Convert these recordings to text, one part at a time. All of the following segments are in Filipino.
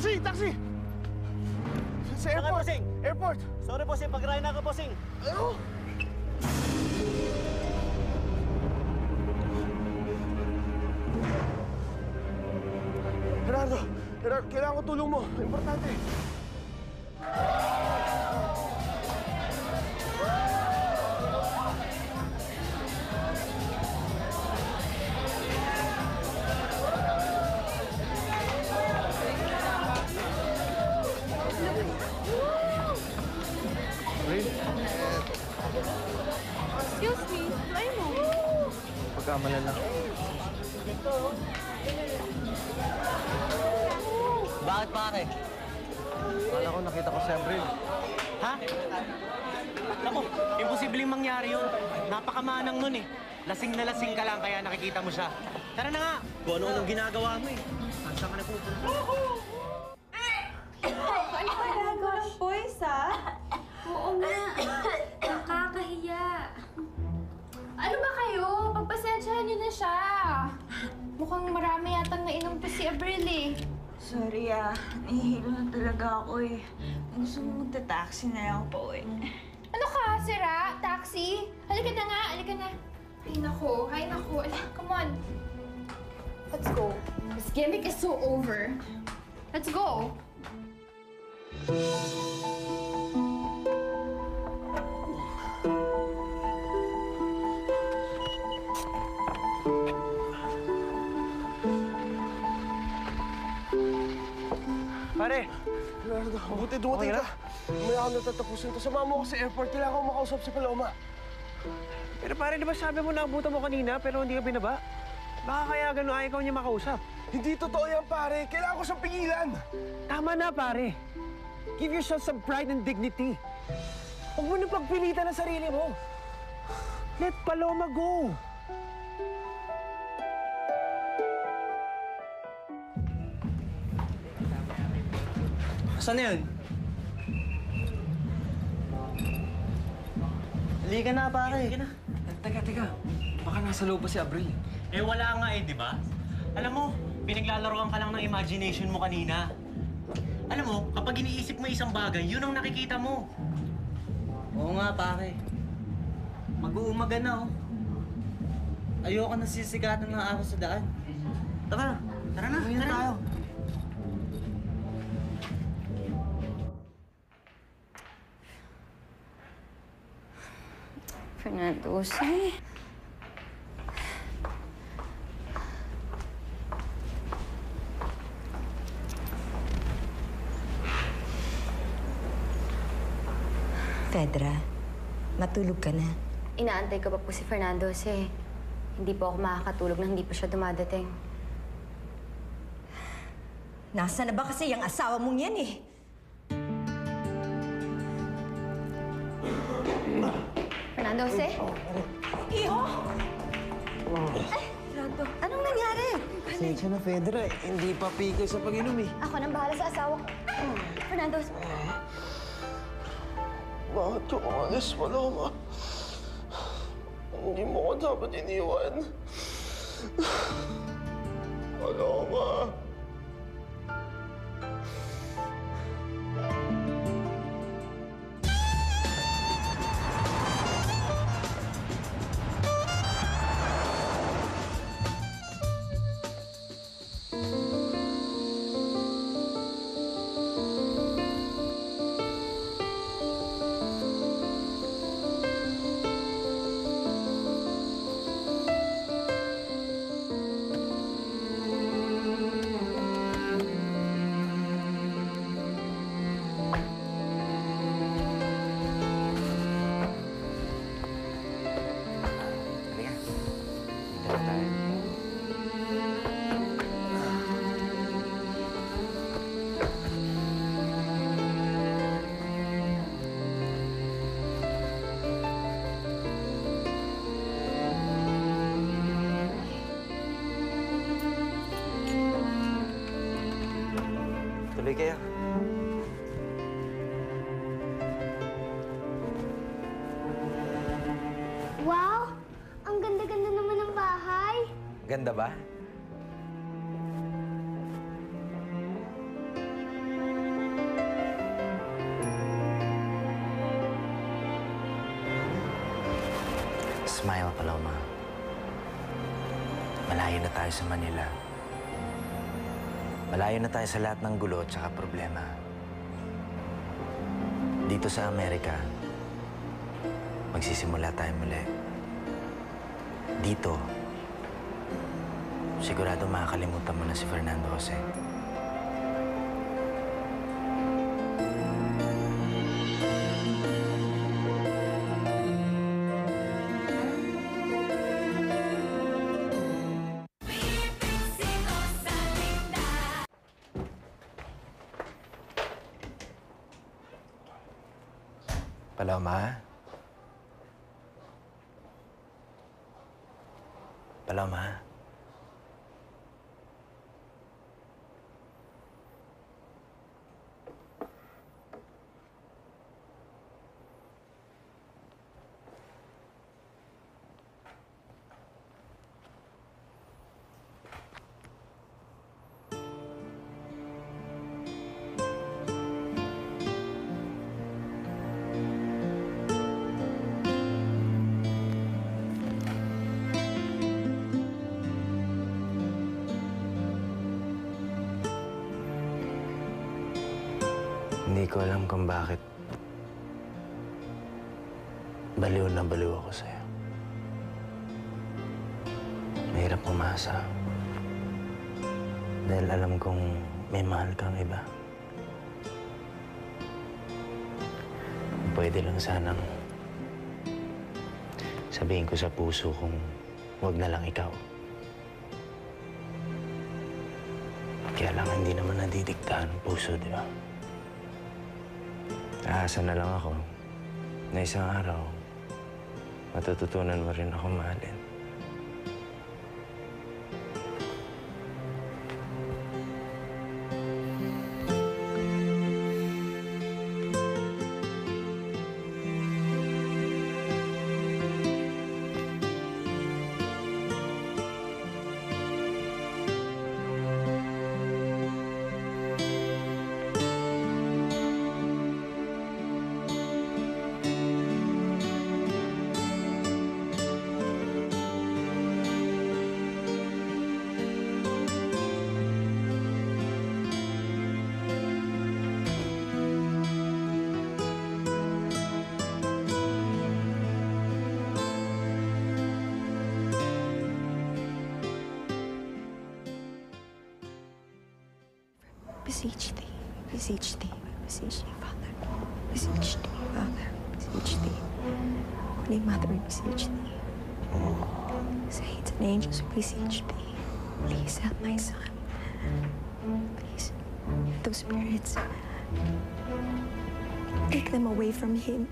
Taxi! Taxi! Sa airport! bossing? Airport! Sorry, bossing. Pag-ride na ka, bossing. Ano? Gerardo! Gerardo, kailangan ko tulong mo. Importante. Excuse Pagkamalala. Bakit, pare? Kala ko nakita ko si Abril. Ha? Naku, imposibleng mangyari yun. Napakamanang nun eh. Lasing na lasing ka lang kaya nakikita mo siya. Tara na nga. Kung ano-anong ginagawa mo eh. Saan ka na pupunta? Ano ba ng boys, ha? Oo nga. Mukhang marami yatang nainom to si Abril eh. Sorry ah, nahihilo na talaga ako eh. Gusto mo magta-taxi na lang ako pa uwi. Ano ka, sira? Taxi? Halika na nga, halika na. Ay, nako. Ay, nako. Come on. Let's go. This gimmick is so over. Let's go. Pare! Gerardo, buti dumating ka. Mamaya ako natatapusin to. Samahan mo ako sa airport. Kailangan ko makausap si Paloma. Pero pare, di ba sabi mo naabutan mo kanina pero hindi ka binaba? Baka kaya gano'n ayaw niya makausap. Hindi totoo yan, pare. Kailangan ko siyang pigilan. Tama na, pare. Give yourself some pride and dignity. Huwag mo na pagpilitan ang sarili mo. Let Paloma go. Saan na yun? Halika na, pare. Halika na. Teka, teka. Baka nasa loob pa si Abril. Eh wala nga eh, di ba? Alam mo, pinaglalaroan ka lang ng imagination mo kanina. Alam mo, kapag iniisip mo isang bagay, yun ang nakikita mo. Oo nga, pare. Mag-uumaga na, oh. Ayoko na sisigatan ng araw sa daan. Tara, tara na, tara na tayo. Fernando, Jose. Fedra, matulog ka na. Inaantay ko pa po si Fernando kasi hindi po ako makakatulog na hindi pa siya dumadating. Nasa na ba kasi yung asawa mong yan eh? Fernando, Jose? Iho! Ay, Fernando, anong nangyari? Pasensya na, Fedra. Hindi pa pigil sa pag-inom eh. Ako nang bahala sa asawa ko. Fernando, Bakit ka umalis, Paloma? Hindi mo ko dapat iniwan. Paloma! Halika. Tuloy kayo. Wow! Ang ganda-ganda naman ng bahay. Ganda ba? Smile Paloma. Malayo na tayo sa Manila. Malayo na tayo sa lahat ng gulo at saka problema. Dito sa Amerika, magsisimula tayo muli. Dito, sigurado makakalimutan mo na si Fernando Jose. Paloma? Paloma? Hindi ko alam kung bakit baliw na baliw ako sa'yo. Mahirap umasa. Dahil alam kong may mahal kang iba. Pwede lang sanang sabihin ko sa puso kong huwag na lang ikaw. Kaya lang hindi naman nadidiktahan ang puso, di ba? Aasa na lang ako na isang araw, matututunan mo rin ako mahalin. We beseech thee, beseech thee, beseech thee, Father. Beseech thee, Father. Beseech thee. Holy Mother, we beseech thee. Saints and angels, we beseech thee. Please help my son. Please, those spirits, take them away from him.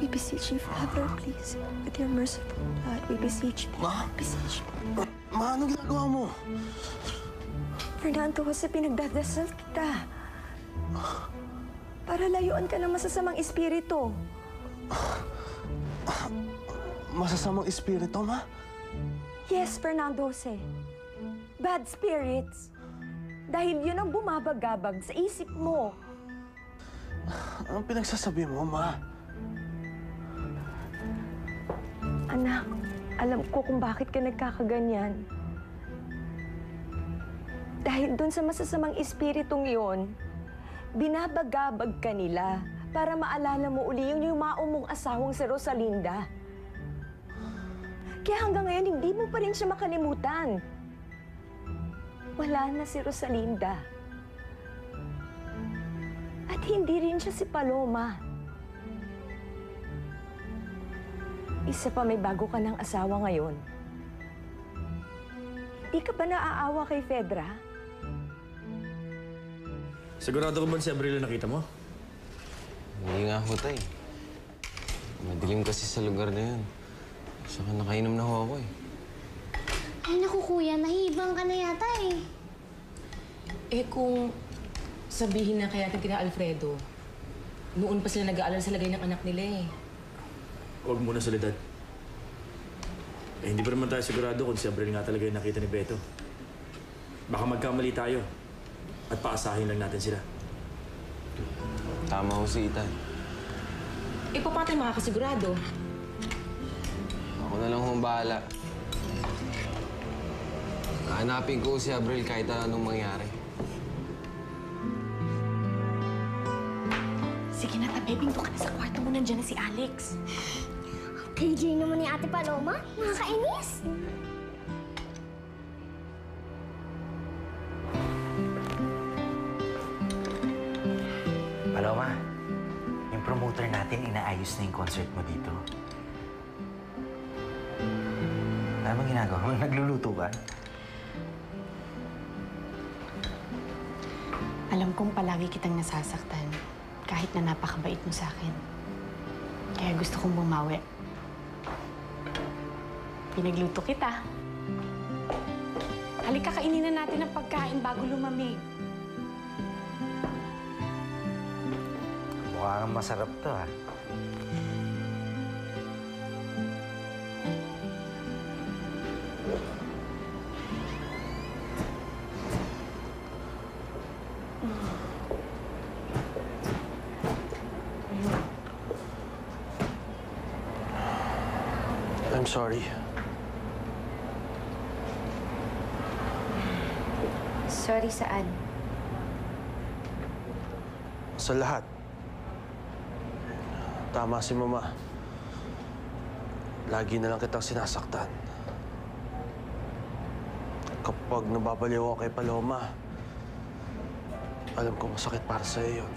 We beseech you, Father, please. With your merciful blood, we beseech thee. Ma? Beseech thee. Ma, anong ginagawa mo? Fernando, kasi pinagdadasal kita. Para layuan ka ng masasamang espiritu. Masasamang espiritu, ma? Yes, Fernando Jose. Bad spirits. Dahil yun ang bumabagabag sa isip mo. Anong pinagsasabi mo, ma? Anak, alam ko kung bakit ka nagkakaganyan. Dahil dun sa masasamang espiritong yon, binabagabag ka nila para maalala mo uli yung yumao mong asawang si Rosalinda. Kaya hanggang ngayon, hindi mo pa rin siya makalimutan. Wala na si Rosalinda. At hindi rin siya si Paloma. Isa pa may bago ka ng asawa ngayon. Di ka ba naaawa kay Fedra? Sigurado ka ba si Abril na nakita mo? Hindi nga ho, tay. Madilim kasi sa lugar na yun. Saka nakainom na ho ako eh. Ay, naku kuya, nahibang ka na yata eh. Eh kung sabihin na kaya kina Alfredo, noon pa sila nag-aalala sa lagay ng anak nila eh. Huwag muna solidad. Eh, hindi pa naman tayo sigurado kung si Abril nga talaga yung nakita ni Beto. Baka magkamali tayo at paasahin lang natin sila. Tama ho si Ethan. Eh, paano tayo makakasigurado? Ako na lang hong bahala. Hanapin ko si Abril kahit anong mangyari. Sige na, tabi. Pinto ka na sa kwarto mo. Nandiyan na si Alex. KJ naman ni Ate Paloma. Nakakainis. Paloma, yung promoter natin, inaayos na yung concert mo dito. Ano bang ginagawa mo? Nagluluto ka? Alam kong palagi kitang nasasaktan. Kahit na napakabait mo sa akin. Kaya gusto kong bumawi. Pinagluto kita. Halika, kainin na natin ang pagkain bago lumamig. Mukhang masarap to, ha? I'm sorry. Sorry saan? Sa lahat. Tama si Mama. Lagi na lang kitang sinasaktan. Kapag nababaliw ako kay Paloma, alam ko masakit para sa iyo yun.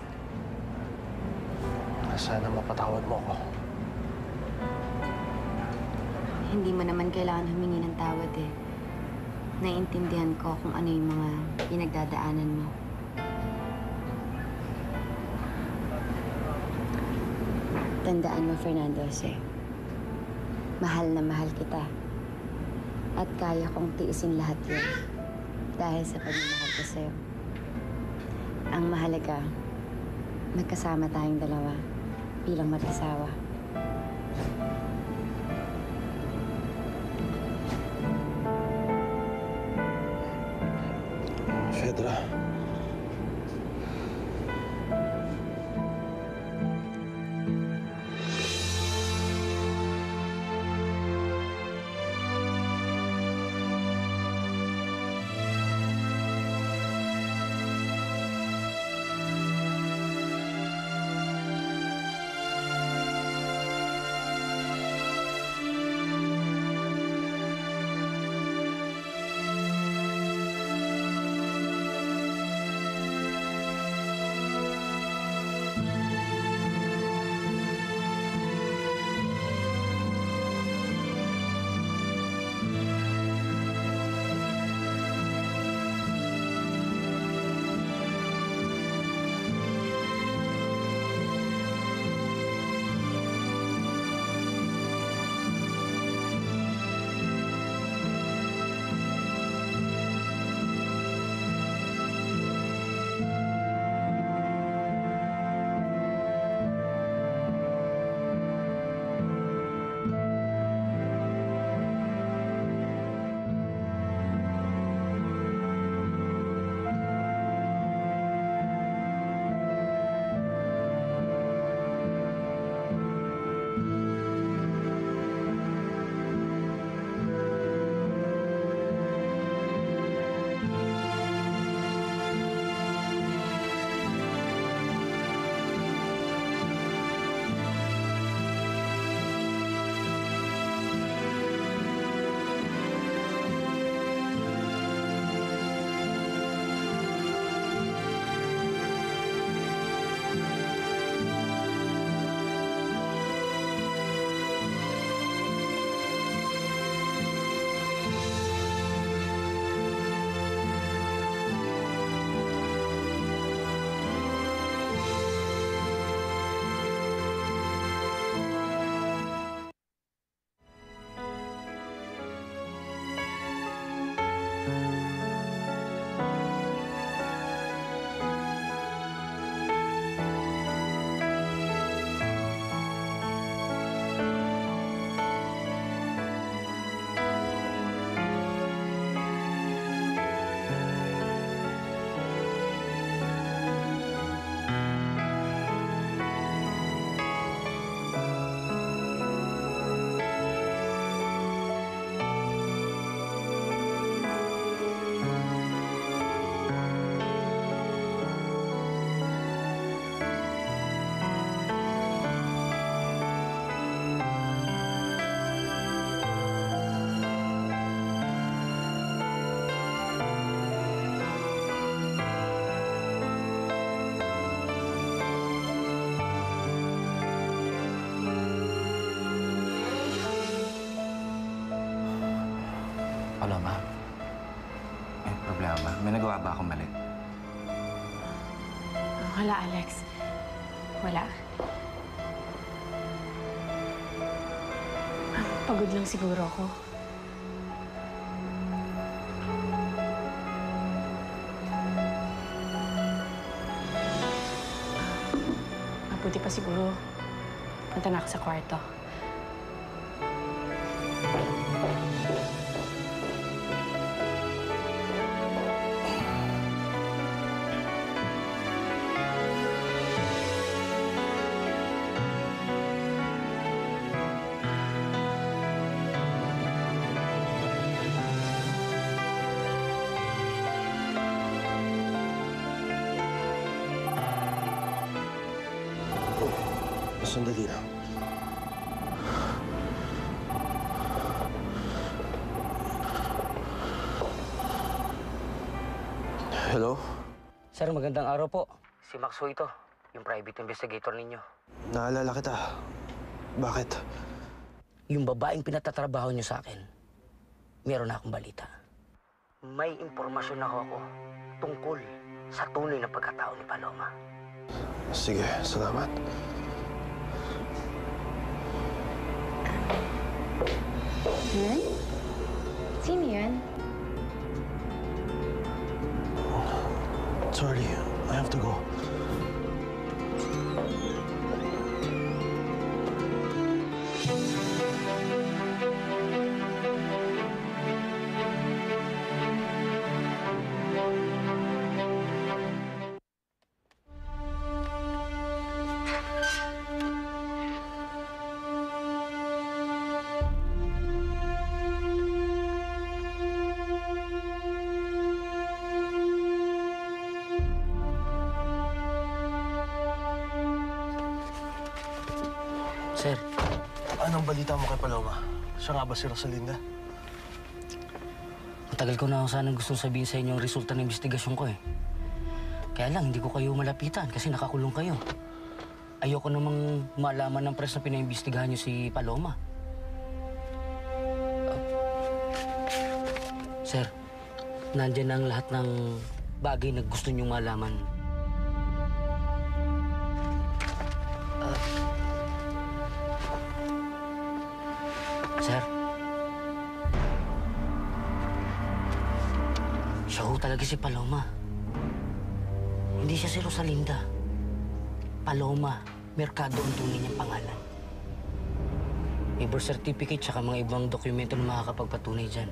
Sana mapatawad mo ako. Hindi mo naman kailangan humingi ng tawad eh. Naiintindihan ko kung ano yung mga pinagdadaanan mo. Tandaan mo, Fernando Jose. Mahal na mahal kita. At kaya kong tiisin lahat yun. Dahil sa pagmamahal ko sa'yo. Ang mahalaga, magkasama tayong dalawa bilang mag-asawa. Fedra. Wala, Alex. Wala. Pagod lang siguro ako. Mabuti pa siguro. Punta na ako sa kwarto. Sandali lang. Hello? Sir, magandang araw po. Si Maxo ito, yung private investigator ninyo. Naalala kita. Bakit? Yung babaeng pinatatrabaho niyo sa akin, meron na akong balita. May impormasyon ako ako tungkol sa tunay na pagkatao ni Paloma. Sige, salamat. Hmm? Sino yan? Sorry, I have to go. Sir, Anong balita mo kay Paloma? Siya nga ba si Rosalinda? matagal ko na ako sanang gustong sabihin sa inyo ang resulta ng investigasyon ko eh. Kaya lang, hindi ko kayo malapitan kasi nakakulong kayo. Ayoko namang malaman ng press na pinaimbestigahan niyo si Paloma. Uh, sir, nandyan ang lahat ng bagay na gusto niyong malaman. Ho talaga si Paloma. Hindi siya si Rosalinda. Paloma, Mercado ang tunay niyang pangalan. May birth certificate tsaka mga ibang dokumento na makakapagpatunay dyan.